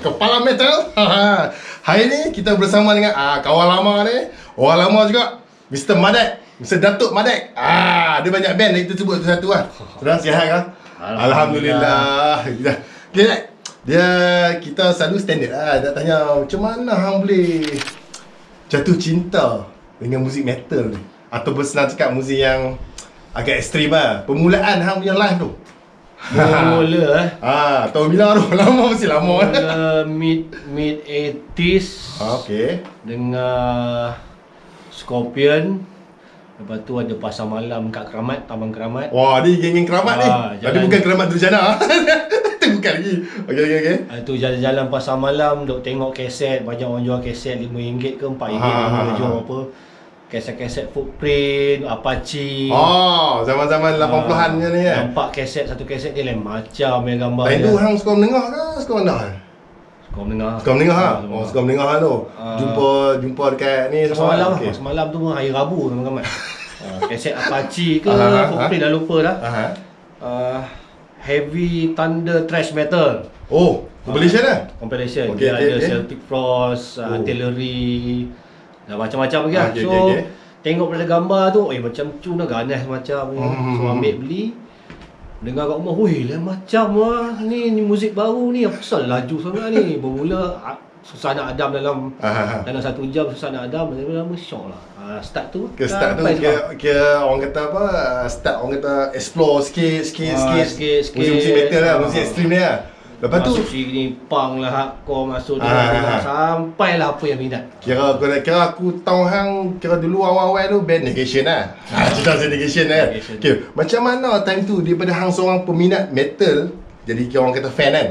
Kepala Metal. Hari ni kita bersama dengan ah, kawan lama ni. Orang lama juga. Mr. Madek. Mr. Datuk Madek. Ah, dia banyak band kita sebut satu-satu kan. Sedang sihat kan? Alhamdulillah. Kita, dia, dia kita selalu standard lah. Nak tanya macam mana hang boleh jatuh cinta dengan muzik metal ni? Ataupun senang cakap muzik yang agak ekstrim lah. Permulaan hang punya live tu. Mula eh. Ah, tahun bila tu? Lama mesti lama kan? Mula mid mid 80s Ah, okey. dengan Scorpion. Lepas tu ada pasar malam kat Keramat, Taman Keramat. Wah, ni geng-geng keramat ni. Ah, Tapi jalan- bukan keramat Durjana. tu bukan lagi. Okey, okey, okey. Lepas tu jalan-jalan pasar malam, duk tengok kaset, banyak orang jual kaset RM5 ke RM4 Ah, ah, ah, ah, jual apa. Kaset-kaset Footprint, Apache. Oh, zaman-zaman 80-an je ni kan. Nampak kaset, satu kaset dia lain macam yang gambar dia. tu hang suka menengah ke suka mendah? Kau mendengar. Suka menengah ha? Ah, Oh, suka menengah tu. Ah. Jumpa jumpa dekat ni Pasar semua. malam lah. Okey. Pasar malam tu pun hari Rabu teman-teman. uh, kaset Apache ke, ah, Footprint dah lupa dah. Aha. Uh, heavy Thunder Thrash Metal. Oh, compilation lah. Compilation. Okey, Dia okey, ada okey. Celtic Frost, Oh. uh, Artillery, dah macam-macam lagi Ah, lah. okey, So, okey, okey. tengok pada gambar tu, eh macam tu lah ganas macam ni. Hmm. So, ambil beli. Dengar kat rumah, weh lain macam lah. Ni, ni muzik baru ni, apa pasal laju sangat ni. Bermula, ah, susah nak adam dalam Aha. dalam satu jam susah nak adam lama-lama syok lah uh, start tu Ke start tu sampai kira, sekarang. kira orang kata apa Start orang kata explore sikit sikit Ah, sikit sikit, sikit. Muzik-muzik metal lah Ah. Muzik ekstrim ni lah Lepas tu masuk sini punk lah hardcore masuk Ah, dia ah, ah. sampailah apa yang minat Kira aku nak kira aku tahu hang kira dulu awal-awal tu band negation lah. Ha, cerita negation kan. Negation. Okay, macam mana time tu daripada hang seorang peminat metal jadi kira orang kata fan kan.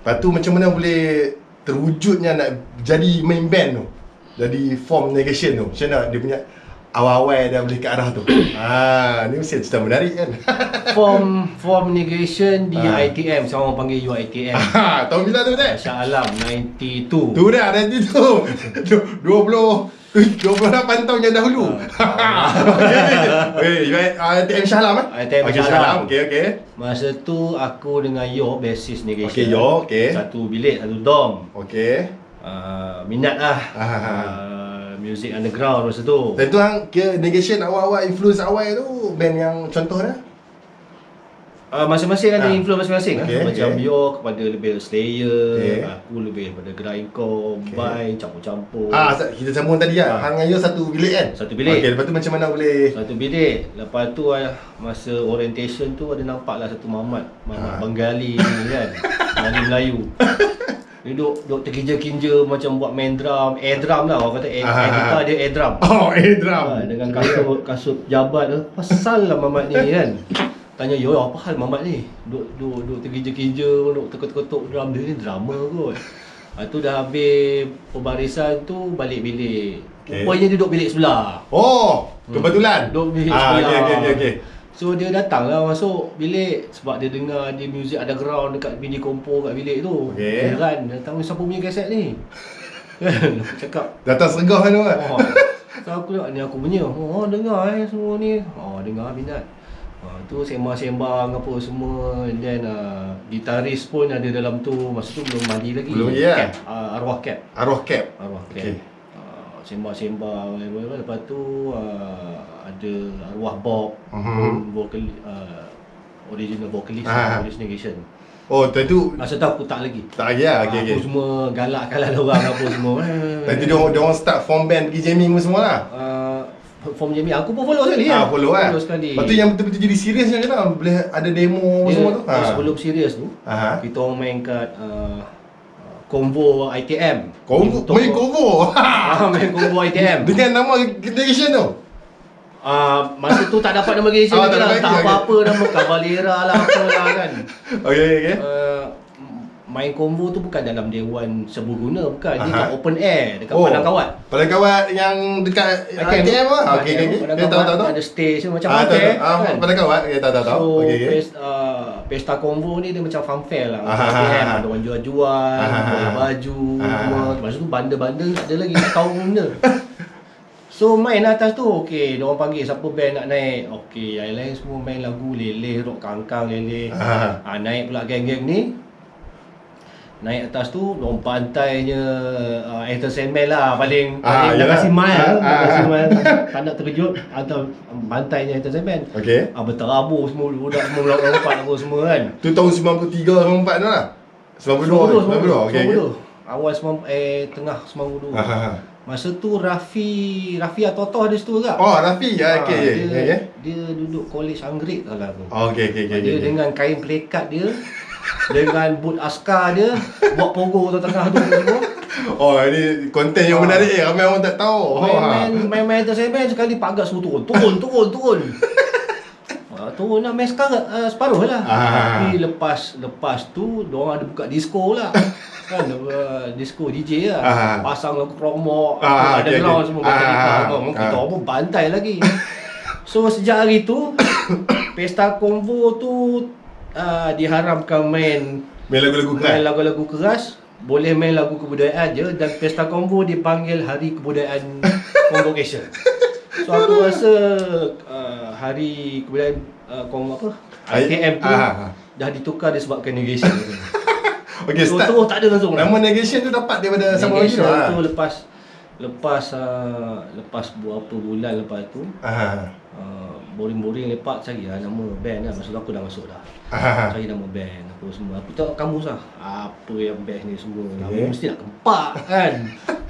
Lepas tu macam mana boleh terwujudnya nak jadi main band tu. Jadi form negation tu. Macam mana dia punya awal-awal dah boleh ke arah tu. ha, ni mesti cerita menarik kan. form form negation di Ah. ITM sama orang panggil UITM ha, tahun bila tu tak? Shah Alam 92 Tu dah nanti tu. 20 28 tahun yang dahulu. Okey, okay, ATM Shah Alam eh? ATM Okey, Shah Alam. Okey, okey. masa tu aku dengan Yo basis negation Okey, Yo, okey. satu bilik satu dom Okey. uh, minat lah Ah, ah, ah. uh, music underground masa tu Dan tu hang kira negation awal-awal influence awal tu band yang contoh dah. Uh, masing-masing ada Ah. influence masing-masing Okey, okay, Macam okey. Yo kepada lebih Slayer Okey. Aku lebih pada Grindcore, Okey. Combine, campur-campur Ah, sa- kita sambung tadi lah. Ah. Hang dengan satu bilik kan? Satu bilik. Okey, lepas tu macam mana boleh Satu bilik Lepas tu masa orientation tu ada nampak lah satu mamat Mamat Ah. Bengali ni kan Bengali Melayu Dia duk, duk terkinja-kinja macam buat main drum Air drum lah orang kata air, Ah. air guitar dia air drum Oh, air drum. Ha, dengan kasut kasut jabat tu. Pasal lah mamat ni kan. Tanya yo apa hal mamat ni? Duk duk duk terkija-kija, duk ketuk-ketuk drum dia ni drama kot. Lepas tu dah habis pembarisan tu balik bilik. Okey. Rupanya dia duduk bilik sebelah. Oh, kebetulan. Duduk bilik Ah, sebelah. okey, okey, okey, okey. So dia datang lah masuk bilik sebab dia dengar dia music underground dekat bini kompo kat bilik tu. Okey. Heran, datang siapa punya kaset ni? Cakap, Datang sergah kan tu kan? Oh. So aku tengok ni aku punya. Oh dengar eh semua ni. Oh dengar minat. Ha, tu sembang-sembang apa semua and then uh, gitaris pun ada dalam tu masa tu belum mandi lagi Belum ya? cap uh, arwah cap Arwah cap. arwah cap Okey. Uh, sembang-sembang lepas, lepas tu uh, ada arwah Bob Mhm. vokal uh, original vocalist Ah. Negation Oh, time tu masa tu aku tak lagi tak lagi lah. Okey, aku okey. semua galak-galak orang apa semua tu dia dia orang start form band pergi jamming pun semua lah. uh, form Jamie aku pun follow sekali Ah, kan? follow kan. follow sekali Lepas tu yang betul-betul jadi serius macam mana? Boleh ada demo dia, semua tu? oh, sebelum serius tu Aha. kita orang main kat uh, uh, Convo ITM Konvo, Untuk- main Konvo. ah, main Convo ITM Dengan nama generation tu. uh, masa tu tak dapat nama generation Oh, lagi tak lah tak apa-apa nama Cavalera lah apa lah kan Okey, okey. uh, main Convo tu bukan dalam Dewan Serbaguna bukan dia Aha. kat open air dekat Oh. Padang Kawat Pada kawan yang dekat ITM lah. Okey, okey, okey. Padang Okey, tahu, tahu, Kawat tahu. ada stage macam Ah, fair tahu. Ah, kan pada kawan. Okey, tahu, tahu, tahu. So, Okey, okey. pesta, uh, pesta Convo ni dia macam fun fair lah. Ah, ah, ATM, ah, ada orang jual-jual, ah, ah, jual ah. baju, Ah, ah, semua. ah. Lepas tu banda-banda tak ada lagi, tak tahu benda. So main atas tu, okay, dia orang panggil siapa band nak naik. Okay, yang lain semua main lagu leleh, rock kangkang leleh. Ah. Ah, naik pula geng-geng ni. Naik atas tu orang pantainya uh, Enter Sandman lah paling Ah, paling dah yalah. kasi mile Ah, dah ah, kasi ah. mile tak nak terkejut atau pantainya Enter Sandman Okey. ah, berterabur semua budak semua lompat apa semua kan Tu tahun 93 94 tu lah. 92. 92. Okey. okey. awal 90 eh tengah 92 Ah, ah, ah. masa tu Rafi Rafi Atotoh ada situ juga Oh, Rafi ya. Ah, Okey. dia, okey. dia duduk college Anggrek kalau aku Oh, Okey okey okey. dia okey. dengan kain plekat dia dengan boot askar dia buat pogo tu tengah tu semua Oh, ini konten yang Ah. menarik eh. Ramai orang tak tahu. main-main main-main atas semen sekali pagat semua turun turun turun turun Ah, turun lah main sekarang uh, separuh lah Ah. tapi lepas lepas tu diorang ada buka disco lah kan uh, disco DJ lah Ah. pasang lagu promo Ah, ada ground okey. semua Ah, kita ah, ah. kita orang pun bantai lagi so sejak hari tu pesta konvo tu uh, diharamkan main Main lagu-lagu main keras. lagu-lagu keras boleh main lagu kebudayaan je dan pesta kombo dipanggil hari kebudayaan convocation so aku rasa uh, hari kebudayaan uh, kom apa ITM tu ah, ah. dah ditukar disebabkan negation Okey, so start. terus tak ada langsung Nama negation tu dapat daripada sama negation original tu lah. lepas lepas uh, lepas berapa bulan lepas tu Ah. uh, boring-boring lepak cari lah nama band lah masa tu aku dah masuk dah Ah. cari nama band apa semua aku tengok kamus lah apa yang best ni semua nama Okay. mesti nak gempak kan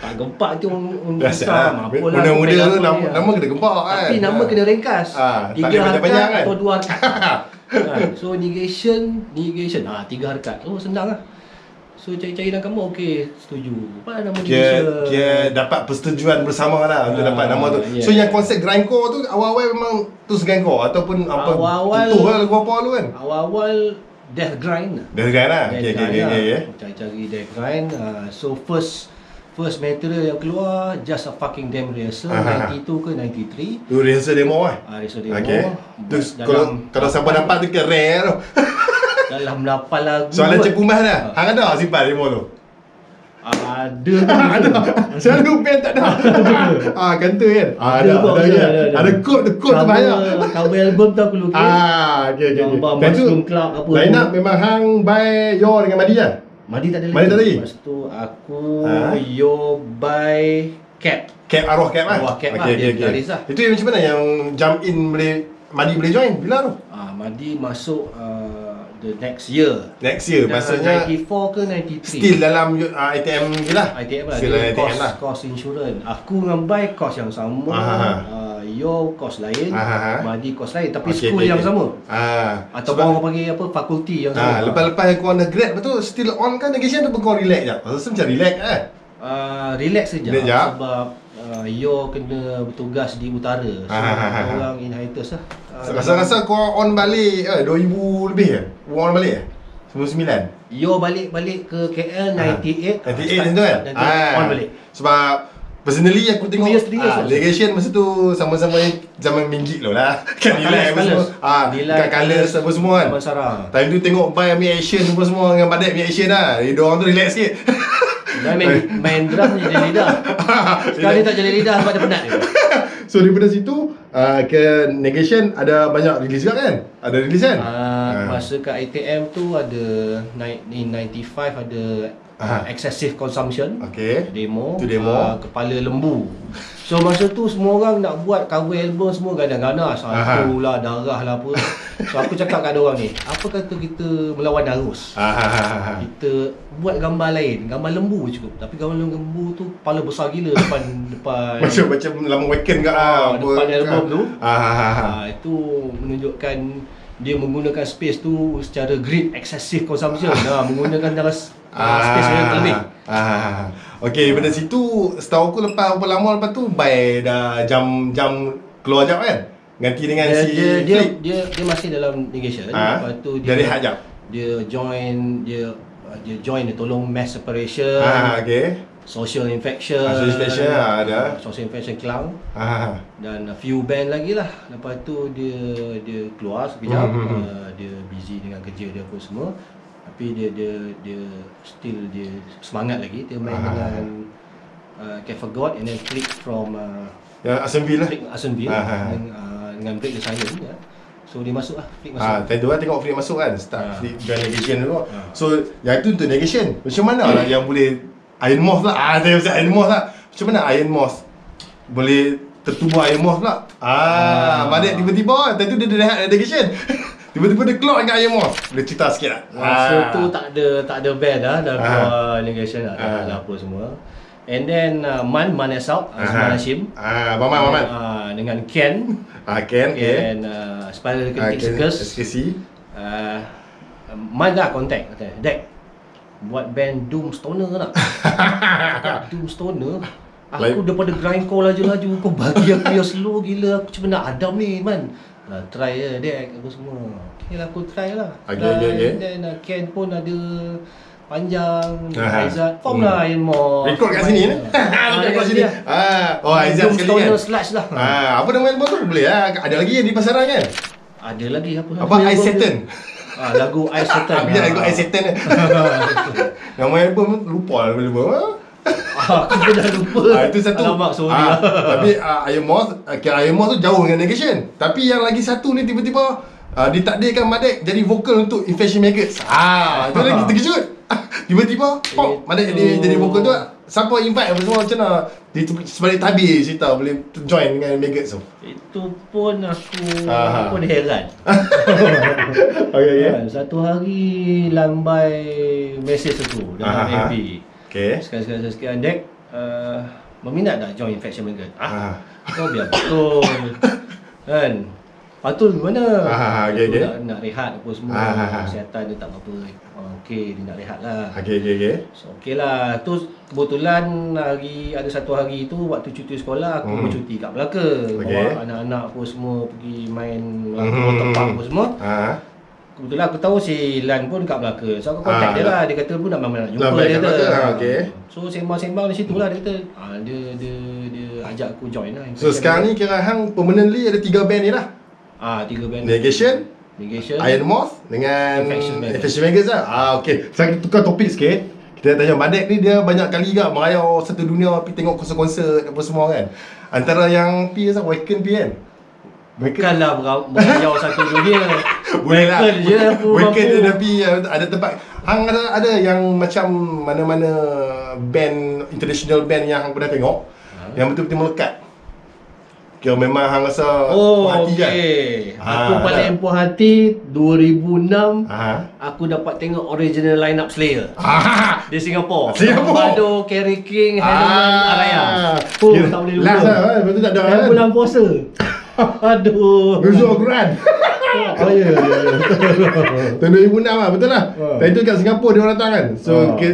tak gempak tu orang susah lah. Muda-muda tu nama, lah. nama kena gempak kan. tapi nama kena ringkas tak tiga harkat kan? atau dua harkat kan? so negation negation ah tiga harkat oh senang lah so cari-cari dalam kamu okey setuju apa nama Dia, dia dapat persetujuan bersama lah untuk Ah, dapat nama tu. yeah. So yang konsep grindcore tu awal-awal memang terus grindcore ataupun apa Awal-awal- tutup lah lagu apa lu kan? awal-awal death grind lah Dah grind lah. Death Okey okey grind okey lah. okey. Cari-cari death grind uh, So first First material yang keluar Just a fucking damn rehearsal Ah. 92 ke 93 Tu rehearsal demo lah. uh, Rehearsal demo Okey. Tu kalau kalau siapa dapat tu keren tu. Dalam 8 lagu Soalan. Cik Pumas dah. Ah. Hang ada simpan demo tu. Ada ada. Selalu band tak ada. ah kanta kan? Ah, ada. Ada, ada, ada, ada, ada. ada kod tu kod tu banyak. Cover album tu aku lukis Ah, okey okey. Gambar tu, Mushroom Club apa Line up memang hang by Yo dengan Madi kan? Madi tak ada lagi Madi tak ada lagi? Lepas tu aku Ah. Yo by Cap Cap arwah cap lah. Arwah Cap lah, dia lah. Itu yang macam mana yang jump in boleh Madi boleh join bila tu? Ah, Madi masuk uh, the next year. Next year Dah maksudnya 94 ke 93. still dalam uh, ATM je lah. ITM lah. Still Dia ATM cost, lah. cost insurance. Aku dengan Bai cost yang sama. Ah, ah, Uh, Yo cost lain. Ah, ah, ah. Madi cost lain. Tapi Okey, school okey, yang okey. sama. Ah. Ataupun orang panggil apa fakulti yang sama. Ah, lepas-lepas yang kau undergrad betul still on kan negation tu kau relax je. Rasa macam relax kan? Uh, relax saja Relax jap. sebab uh, Yo kena bertugas di utara. So Ah, ah, ah. orang in hiatus lah. Uh, Rasa-rasa kau on balik eh 2000 lebih eh? On balik eh? 99. Yo balik-balik ke KL 98. 98 macam tu kan? Ah. On balik. Sebab Personally aku tengok years, three years ah, also. Legation masa tu sama-sama zaman minggit lo lah Kan Ah, nilai apa semua ah, Nilai, Kat colours apa semua kan. Time tu tengok Bai ambil action apa semua Dengan Badak ambil action lah Jadi diorang tu relax sikit Dah main, main drum jadi lidah. Sekarang ni tak jadi lidah sebab dia penat dia. So daripada situ uh, Ke Negation ada banyak release juga kan? Ada release kan? Uh, masa kat ITM tu ada ni 95 ada Uh, excessive consumption Okay demo, demo. ah, kepala lembu. So masa tu semua orang nak buat cover album semua ganas-ganas. Satu lah, darah lah apa. So aku cakap kat orang ni, apa kata kita melawan arus? ah, Kita buat gambar lain, gambar lembu cukup. Tapi gambar lembu tu kepala besar gila depan depan Macam macam lama waken kat Ah, ah, depan album tu. Ah, itu menunjukkan dia menggunakan space tu secara grid excessive consumption. Ha, menggunakan dalam uh, space yang terlebih. Ah. Okey, daripada situ setahu aku lepas berapa lama lepas tu Bai dah jam jam keluar jap kan? Ganti dengan Dia, si dia, dia, dia, dia masih dalam negation. Ah, Lepas tu dia dia rehat jap. Dia join dia uh, dia join dia tolong mass separation, Ah, okey. social infection. Ah, social infection, ah, ada. Social infection Kelang Ah. dan a few band lagi lah. Lepas tu dia dia keluar sekejap, Hmm, hmm, hmm. uh, dia busy dengan kerja dia apa semua. Tapi dia dia dia still dia semangat lagi. Dia main Ah. dengan uh, Cafe God and then Click from uh, Yang Aston Villa. Click Astonville Ah, ah. dengan, uh, dengan Break the Silence ya. So dia masuk lah, Flick masuk. Time tu lah tengok Flip masuk kan Start. Flip join negation dulu Ah. So yang tu untuk negation Macam mana lah yang boleh Iron Moth lah Ah, saya pasal Iron Moth lah Macam mana Iron Moth Boleh tertubuh Iron Moth pula Ah, Ah. Madet tiba-tiba Time tu dia dah rehat negation Tiba-tiba dia keluar dengan Iron Moth Boleh cerita sikit tak? Masa tu tak ada tak ada band dah, dah Ah. negation dah, Ah. apa semua. And then uh, Man, Man Esau, uh, Azman Hashim. Ah, Maman, Maman Uh, dengan Ken, Ah, Ken okay. Ken uh, Spiral Ah, Kinetic Ken Circus. SKC Uh, Man dah contact kata, Dek, buat band Doom Stoner nak? Cakap, Doom Stoner? Aku Like- daripada grindcore laju-laju Kau bagi aku yang slow gila Aku cuma nak adam ni man Lah try je dek apa semua. Okay lah aku try lah. Okay, try, okay, okay. Then uh, Ken pun ada Panjang Aha. Aizat. Form Hmm. lah Iron Moth Record kat sini ni Ah, Record kat sini. dia. Ah, Oh Aizat sekali kan? Sludge lah. Ah, apa nama album tu? Boleh lah Ada lagi yang di pasaran kan? Ada lagi apa Apa Ice Satan dia? Ah, lagu Ice Satan Ah, lagu Ice Satan ni Nama album lupa lah bila Ah, Aku pun dah lupa Ah, itu satu. Alamak sorry Ah, lah tapi uh, Iron Moth, kira Iron Moth tu jauh dengan negation. Tapi yang lagi satu ni tiba-tiba uh, ditakdirkan Madek jadi vokal untuk Infection Maggots. Ah, itu lagi terkejut. tiba-tiba pop Madek jadi jadi vokal tu. Siapa invite apa semua macam mana? Di sebalik tabir cerita boleh join dengan Maggots tu. Itu pun aku Aha. pun heran Okay, Kan, Satu hari lambai mesej tu dalam Aha. FB Okay. Sekarang-sekarang sekian Dek uh, Berminat tak join Infection Maggot? Ah. Ah, kau biar betul Kan Patul mana? Ah, okay, okay. Nak, nak rehat apa semua Ah. Kesihatan dia tak apa-apa ah, Okay, dia nak rehat lah Okay, okay, okay. So okay lah Tu kebetulan hari Ada satu hari tu Waktu cuti sekolah Aku Hmm. bercuti kat Melaka Okay. Bawa anak-anak apa semua Pergi main Hmm. Water park apa semua Ah. Kebetulan aku tahu si Lan pun kat Melaka So aku contact Ah, dia lah. lah Dia kata pun nak nak jumpa Nak main dia kat kata Melaka, ah, okay. So sembang-sembang di situ lah Dia kata ah, dia, dia, dia ajak aku join lah So sekarang ni kira hang permanently ada tiga band ni lah. Ah tiga band Negation, Negation Iron Moth dengan. Infectious Maggots lah. Ah okey. Saya tukar topik sikit. Kita tanya Madek ni dia banyak kali juga merayau satu dunia pergi tengok konsert-konsert apa semua kan. Antara yang pi apa Waken pi kan. Bukanlah berayau satu dunia Boleh lah. Je aku Waken mampu. dia dah pi ada tempat. Hang ada ada yang macam mana-mana band international band yang hang pernah tengok Ha? yang betul-betul melekat. Kira memang hang rasa Oh puas hati kan. okey. Aku Ah, paling puas hati 2006 Ah. aku dapat tengok original lineup Slayer Ah. di Singapura. Singapura. Bado, Kerry King, Hanneman, Araya. Oh, Kira- tak boleh lupa. Last lah? Lepas tu tak ada Dan kan? bulan puasa. Aduh. Nuzul Al-Quran Oh ya, ya, ya. Tahun 2006 lah, betul lah Ha. Time tu kat Singapura dia orang datang kan So, Ha. ke,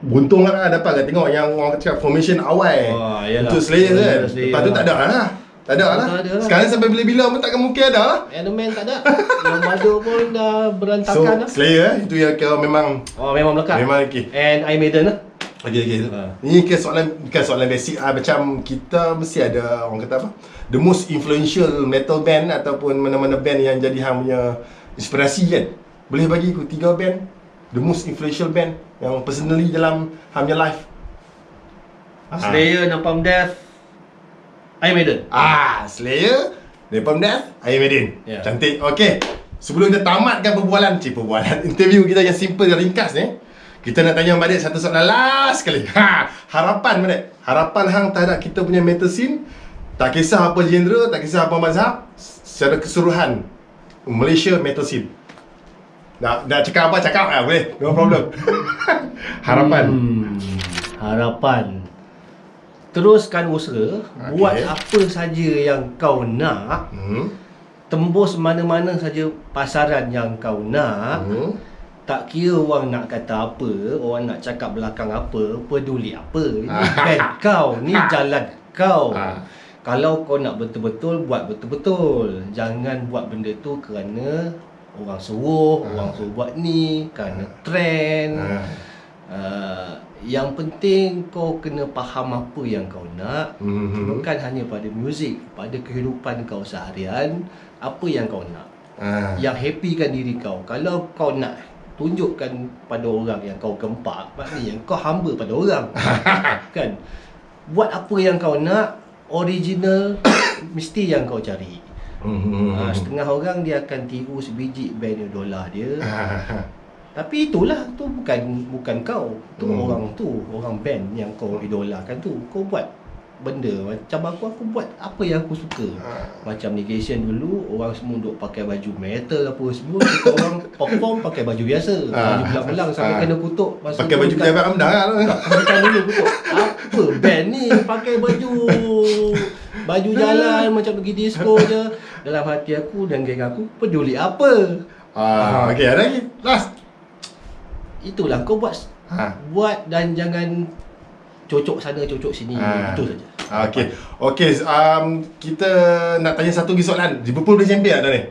Beruntung lah dapat kan tengok yang orang cakap formation awal Wah, yalah. Untuk Slayer kan Lepas tu lah. tak ada lah Tak ada lah Tak ada lah. Sekarang sampai bila-bila pun takkan mungkin ada lah Hanneman tak ada. Yang Bado pun dah So, berantakan lah. Slayer eh, itu yang kira memang Oh memang melekat. Memang okey. And Iron Maiden lah. Okay, okay. Ha. Ni ke soalan bukan soalan basic ah macam kita mesti ada orang kata apa? The most influential metal band ataupun mana-mana band yang jadi hang punya inspirasi kan. Boleh bagi aku tiga band the most influential band yang personally dalam hang punya life. Ah. Slayer, Napalm Death, Iron Maiden. Ah, Slayer, Napalm Death, Iron Maiden. Ya. Cantik. Okey. Sebelum kita tamatkan perbualan, cik perbualan interview kita yang simple dan ringkas ni. Kita nak tanya Madek satu soalan last sekali. Ha, harapan Madek. Harapan hang terhadap kita punya metal scene tak kisah apa genre, tak kisah apa mazhab, secara keseluruhan Malaysia metal scene. Nak nak cakap apa cakap ah boleh. No problem. harapan. Hmm, harapan. Teruskan usaha, Okey. buat apa saja yang kau nak, Hmm. tembus mana-mana saja pasaran yang kau nak. Hmm. Tak kira orang nak kata apa, orang nak cakap belakang apa, peduli apa. Ni band kau, ni jalan kau. Ah. Kalau kau nak betul-betul, buat betul-betul. Jangan buat benda tu kerana orang suruh, Ah. orang suruh buat ni, kerana trend. Ah. Uh, yang penting kau kena faham apa yang kau nak. Hmm. Bukan hanya pada muzik, pada kehidupan kau seharian, apa yang kau nak Ah. yang happykan diri kau. Kalau kau nak tunjukkan pada orang yang kau gempak, maknanya kau hamba pada orang. kan? Buat apa yang kau nak, original mesti yang kau cari. Ha, setengah orang dia akan tiru sebiji band idola dia. Tapi itulah tu bukan bukan kau. Tu Hmm. orang tu, orang band yang kau idolakan tu. Kau buat benda macam aku aku buat apa yang aku suka. Ah. Macam negation dulu orang semua duk pakai baju metal apa semua kita orang perform pakai baju biasa. Ah. Baju belang-belang sampai Ah. kena kutuk masa Pakai baju dekat- pejabat amdah lah. Bukan dulu kutuk. Apa band ni pakai baju baju jalan macam pergi disco je. Dalam hati aku dan geng aku peduli apa? Ah, okey, ada lagi. Last. Itulah kau buat Ha. buat dan jangan cocok sana cocok sini. Ah. Itu saja. Ah, Okey. Okey, um, kita nak tanya satu lagi soalan. Liverpool boleh champion tak ni?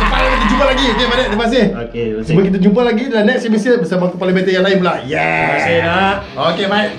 Cepat kita jumpa lagi. Okey, Madik. Terima kasih. Okey, terima kasih. Kita jumpa lagi dalam next episode bersama kepala better yang lain pula. Yeah. Terima kasih nak. Okey, baik.